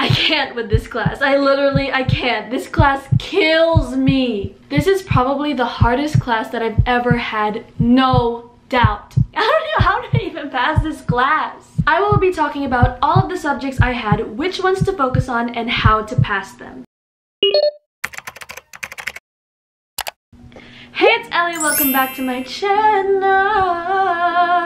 I can't with this class. I literally, I can't. This class kills me. This is probably the hardest class that I've ever had, no doubt. I don't know how to even pass this class. I will be talking about all of the subjects I had, which ones to focus on, and how to pass them. Hey, it's Ely. Welcome back to my channel.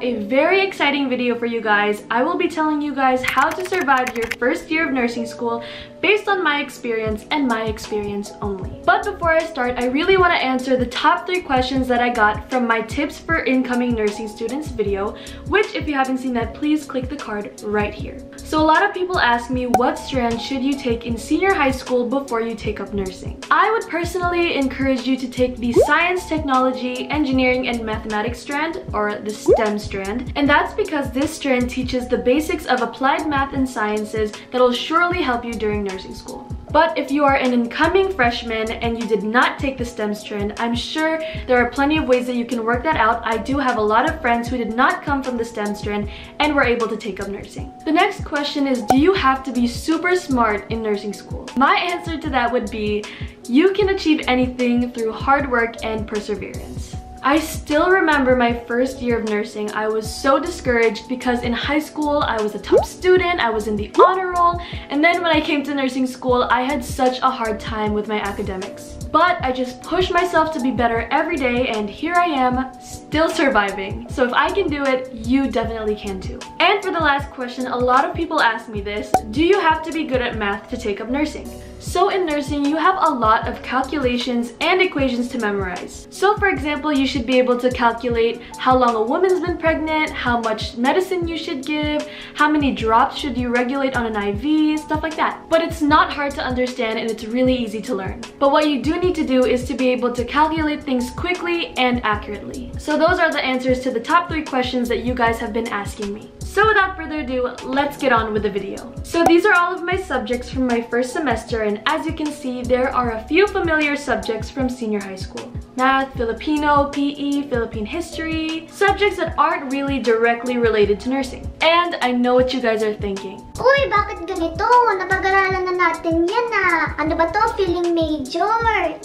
A very exciting video for you guys. I will be telling you guys how to survive your first year of nursing school based on my experience and my experience only. But before I start, I really want to answer the top three questions that I got from my tips for incoming nursing students video, which if you haven't seen that, please click the card right here. So a lot of people ask me what strand should you take in senior high school before you take up nursing. I would personally encourage you to take the science, technology, engineering, and mathematics strand, or the STEM strand, and that's because this strand teaches the basics of applied math and sciences that will surely help you during nursing school. But if you are an incoming freshman and you did not take the STEM strand, I'm sure there are plenty of ways that you can work that out. I do have a lot of friends who did not come from the STEM strand and were able to take up nursing. The next question is, do you have to be super smart in nursing school? My answer to that would be, you can achieve anything through hard work and perseverance. I still remember my first year of nursing. I was so discouraged because in high school, I was a top student, I was in the honor roll, and then when I came to nursing school, I had such a hard time with my academics. But I just pushed myself to be better every day and here I am, still surviving. So if I can do it, you definitely can too. And for the last question, a lot of people ask me this, do you have to be good at math to take up nursing? So in nursing, you have a lot of calculations and equations to memorize. So for example, you should be able to calculate how long a woman's been pregnant, how much medicine you should give, how many drops should you regulate on an IV, stuff like that. But it's not hard to understand and it's really easy to learn. But what you do need to do is to be able to calculate things quickly and accurately. So those are the answers to the top three questions that you guys have been asking me. So without further ado, let's get on with the video. So these are all of my subjects from my first semester and as you can see, there are a few familiar subjects from senior high school. Math, Filipino, PE, Philippine history, subjects that aren't really directly related to nursing. And I know what you guys are thinking. Uy, bakit ganito? Napag-aralan na natin yan ah. Ano ba to? Feeling major.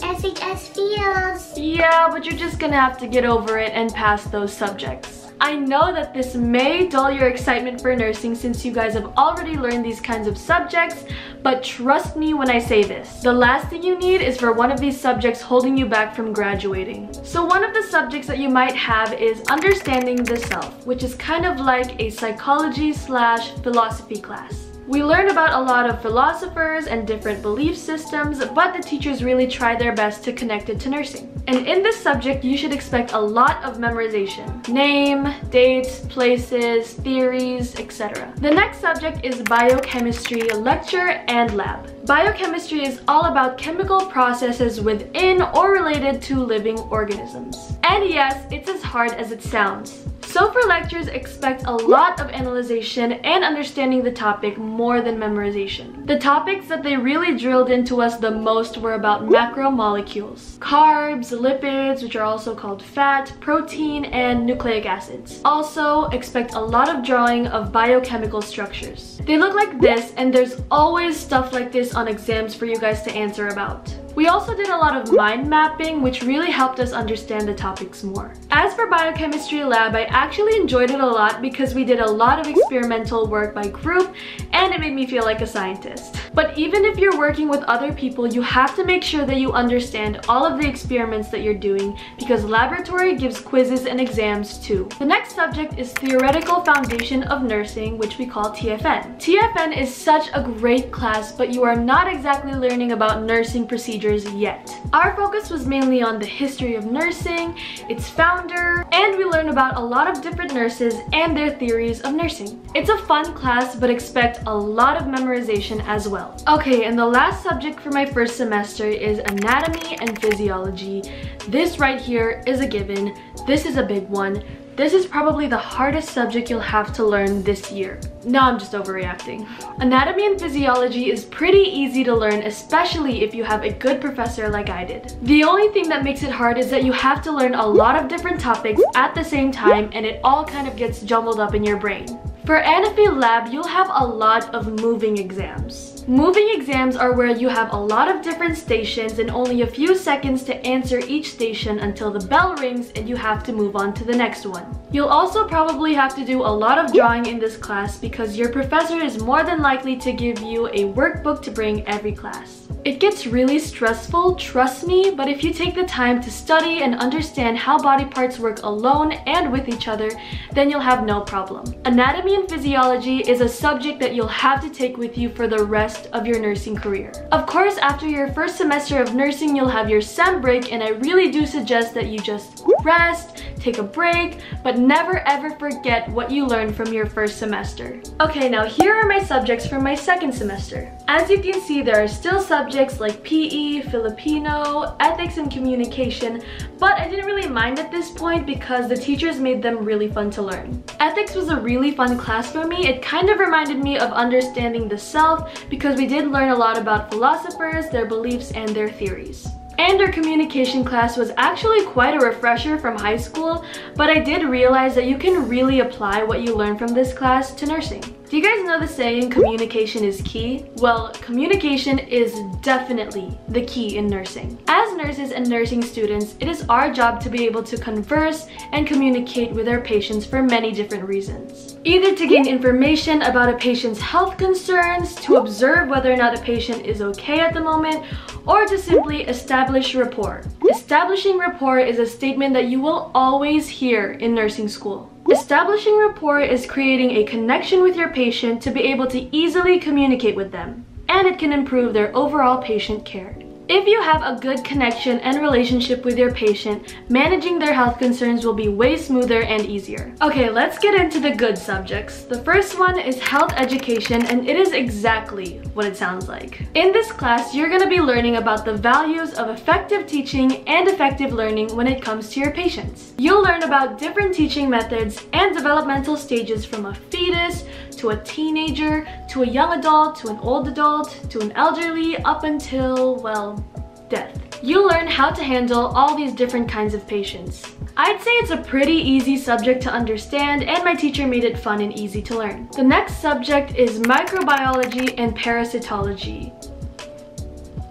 SHS feels. Yeah, but you're just gonna have to get over it and pass those subjects. I know that this may dull your excitement for nursing since you guys have already learned these kinds of subjects, but trust me when I say this. The last thing you need is for one of these subjects holding you back from graduating. So one of the subjects that you might have is understanding the self, which is kind of like a psychology slash philosophy class. We learn about a lot of philosophers and different belief systems, but the teachers really try their best to connect it to nursing. And in this subject, you should expect a lot of memorization. Name, dates, places, theories, etc. The next subject is biochemistry lecture and lab. Biochemistry is all about chemical processes within or related to living organisms. And yes, it's as hard as it sounds. So for lectures, expect a lot of analyzation and understanding the topic more than memorization. The topics that they really drilled into us the most were about macromolecules, carbs, lipids, which are also called fat, protein, and nucleic acids. Also, expect a lot of drawing of biochemical structures. They look like this, and there's always stuff like this on exams for you guys to answer about. We also did a lot of mind mapping, which really helped us understand the topics more. As for biochemistry lab, I actually enjoyed it a lot because we did a lot of experimental work by group and it made me feel like a scientist. But even if you're working with other people, you have to make sure that you understand all of the experiments that you're doing because laboratory gives quizzes and exams too. The next subject is Theoretical Foundation of Nursing, which we call TFN. TFN is such a great class, but you are not exactly learning about nursing procedures yet. Our focus was mainly on the history of nursing, its and we learn about a lot of different nurses and their theories of nursing. It's a fun class, but expect a lot of memorization as well. Okay, and the last subject for my first semester is anatomy and physiology. This right here is a given. This is a big one. This is probably the hardest subject you'll have to learn this year. No, I'm just overreacting. Anatomy and physiology is pretty easy to learn, especially if you have a good professor like I did. The only thing that makes it hard is that you have to learn a lot of different topics at the same time and it all kind of gets jumbled up in your brain. For Anaphy Lab, you'll have a lot of moving exams. Moving exams are where you have a lot of different stations and only a few seconds to answer each station until the bell rings and you have to move on to the next one. You'll also probably have to do a lot of drawing in this class because your professor is more than likely to give you a workbook to bring every class. It gets really stressful, trust me, but if you take the time to study and understand how body parts work alone and with each other, then you'll have no problem. Anatomy and physiology is a subject that you'll have to take with you for the rest of your nursing career. Of course, after your first semester of nursing, you'll have your sem break and I really do suggest that you just rest, take a break, but never ever forget what you learned from your first semester. Okay, now here are my subjects from my second semester. As you can see, there are still subjects like PE, Filipino, ethics and communication, but I didn't really mind at this point because the teachers made them really fun to learn. Ethics was a really fun class for me. It kind of reminded me of understanding the self because we did learn a lot about philosophers, their beliefs, and their theories. And our communication class was actually quite a refresher from high school, but I did realize that you can really apply what you learn from this class to nursing. Do you guys know the saying, communication is key? Well, communication is definitely the key in nursing. As nurses and nursing students, it is our job to be able to converse and communicate with our patients for many different reasons. Either to gain information about a patient's health concerns, to observe whether or not a patient is okay at the moment, or to simply establish rapport. Establishing rapport is a statement that you will always hear in nursing school. Establishing rapport is creating a connection with your patient to be able to easily communicate with them, and it can improve their overall patient care. If you have a good connection and relationship with your patient, managing their health concerns will be way smoother and easier. Okay, let's get into the good subjects. The first one is health education and it is exactly what it sounds like. In this class, you're gonna be learning about the values of effective teaching and effective learning when it comes to your patients. You'll learn about different teaching methods and developmental stages from a fetus to a teenager, to a young adult, to an old adult, to an elderly, up until, well, death. You'll learn how to handle all these different kinds of patients. I'd say it's a pretty easy subject to understand and my teacher made it fun and easy to learn. The next subject is microbiology and parasitology.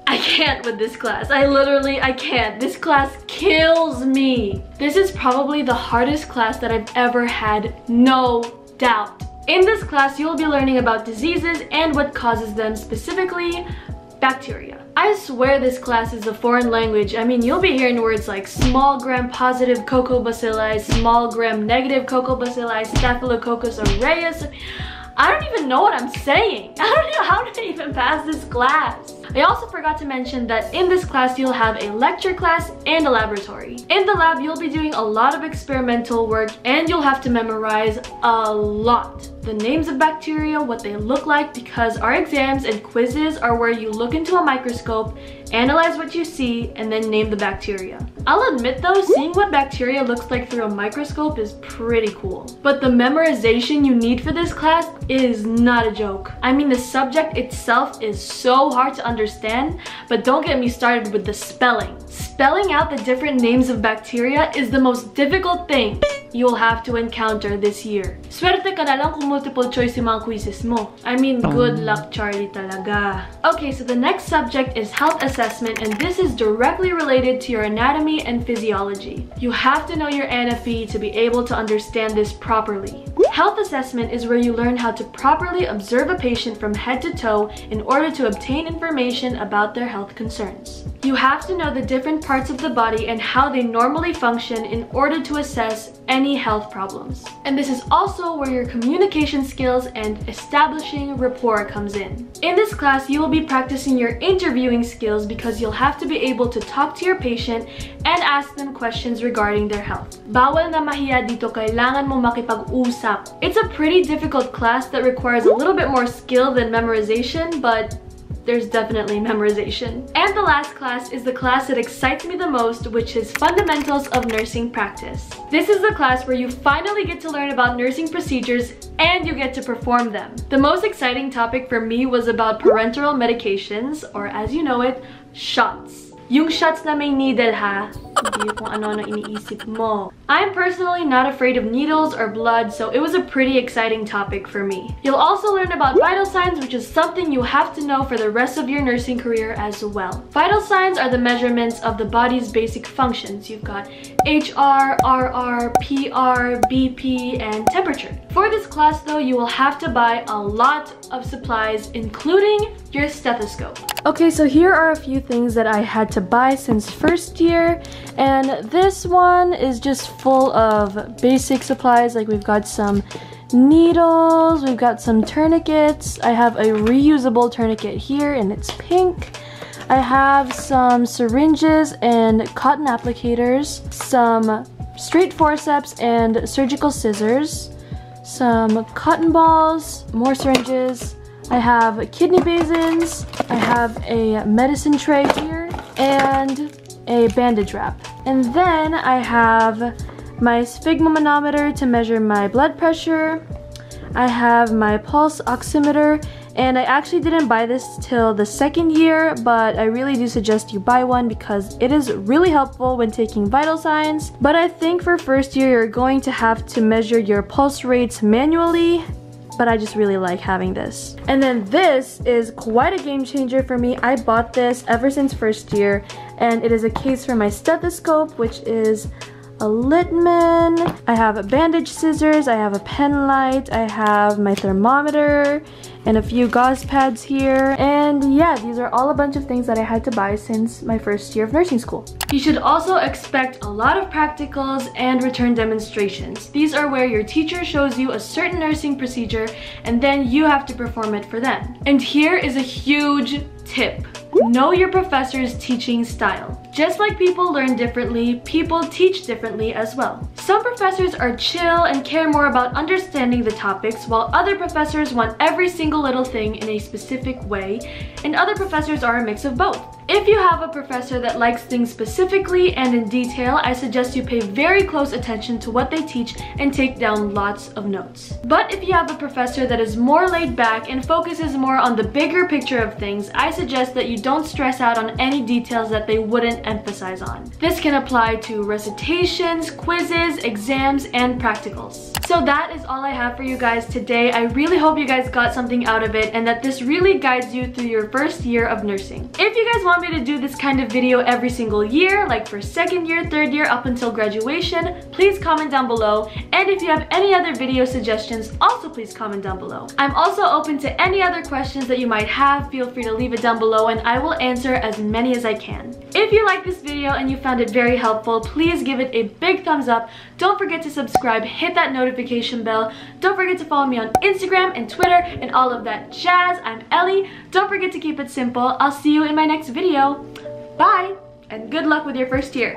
I can't with this class. I literally, I can't. This class kills me. This is probably the hardest class that I've ever had, no doubt. In this class, you will be learning about diseases and what causes them, specifically bacteria. I swear this class is a foreign language. I mean, you'll be hearing words like small gram positive coccobacilli, small gram negative coccobacilli, staphylococcus aureus. I don't even know what I'm saying. I don't know how to even pass this class. I also forgot to mention that in this class you'll have a lecture class and a laboratory. In the lab you'll be doing a lot of experimental work and you'll have to memorize a lot. The names of bacteria, what they look like because our exams and quizzes are where you look into a microscope, analyze what you see, and then name the bacteria. I'll admit though, seeing what bacteria looks like through a microscope is pretty cool. But the memorization you need for this class is not a joke. I mean, the subject itself is so hard to understand, but don't get me started with the spelling. Spelling out the different names of bacteria is the most difficult thing you will have to encounter this year. Swerte ka na lang kung multiple choice yung mga quizzes mo. I mean, good oh. luck, Charlie talaga. Okay, so the next subject is health assessment, and this is directly related to your anatomy and physiology. You have to know your anaphy to be able to understand this properly. Health assessment is where you learn how to properly observe a patient from head to toe in order to obtain information about their health concerns. You have to know the different parts of the body and how they normally function in order to assess any health problems. And this is also where your communication skills and establishing rapport comes in. In this class, you will be practicing your interviewing skills because you'll have to be able to talk to your patient and ask them questions regarding their health. Bawal na mahiya dito, kailangan mo makipag-usap. It's a pretty difficult class that requires a little bit more skill than memorization, but there's definitely memorization. And the last class is the class that excites me the most, which is Fundamentals of Nursing Practice. This is the class where you finally get to learn about nursing procedures and you get to perform them. The most exciting topic for me was about parenteral medications, or as you know it, shots. Yung shots na may needle ha. Kung ano-ano iniisip mo. I'm personally not afraid of needles or blood, so it was a pretty exciting topic for me. You'll also learn about vital signs, which is something you have to know for the rest of your nursing career as well. Vital signs are the measurements of the body's basic functions. You've got HR, RR, PR, BP, and temperature. For this class though, you will have to buy a lot of supplies, including your stethoscope. Okay, so here are a few things that I had to buy since first year. And this one is just full of basic supplies. Like we've got some needles, we've got some tourniquets. I have a reusable tourniquet here and it's pink. I have some syringes and cotton applicators, some straight forceps and surgical scissors, some cotton balls, more syringes. I have kidney basins, I have a medicine tray here, and a bandage wrap. And then I have my sphygmomanometer to measure my blood pressure. I have my pulse oximeter and I actually didn't buy this till the second year but I really do suggest you buy one because it is really helpful when taking vital signs but I think for first year you're going to have to measure your pulse rates manually but I just really like having this. And then this is quite a game changer for me. I bought this ever since first year and it is a case for my stethoscope which is a Littmann. I have a bandage scissors, I have a pen light, I have my thermometer, and a few gauze pads here. And yeah, these are all a bunch of things that I had to buy since my first year of nursing school. You should also expect a lot of practicals and return demonstrations. These are where your teacher shows you a certain nursing procedure and then you have to perform it for them. And here is a huge tip. Know your professor's teaching style. Just like people learn differently, people teach differently as well. Some professors are chill and care more about understanding the topics, while other professors want every single little thing in a specific way, and other professors are a mix of both. If you have a professor that likes things specifically and in detail, I suggest you pay very close attention to what they teach and take down lots of notes. But if you have a professor that is more laid back and focuses more on the bigger picture of things, I suggest that you don't stress out on any details that they wouldn't emphasize on. This can apply to recitations, quizzes, exams, and practicals. So that is all I have for you guys today. I really hope you guys got something out of it and that this really guides you through your first year of nursing. If you guys want me to do this kind of video every single year, like for second year, third year, up until graduation, please comment down below. And if you have any other video suggestions, also please comment down below. I'm also open to any other questions that you might have. Feel free to leave it down below and I will answer as many as I can. If you like this video and you found it very helpful, please give it a big thumbs up. Don't forget to subscribe, hit that notification bell. Don't forget to follow me on Instagram and Twitter and all of that jazz. I'm Ely. Don't forget to keep it simple. I'll see you in my next video. Bye, and good luck with your first year.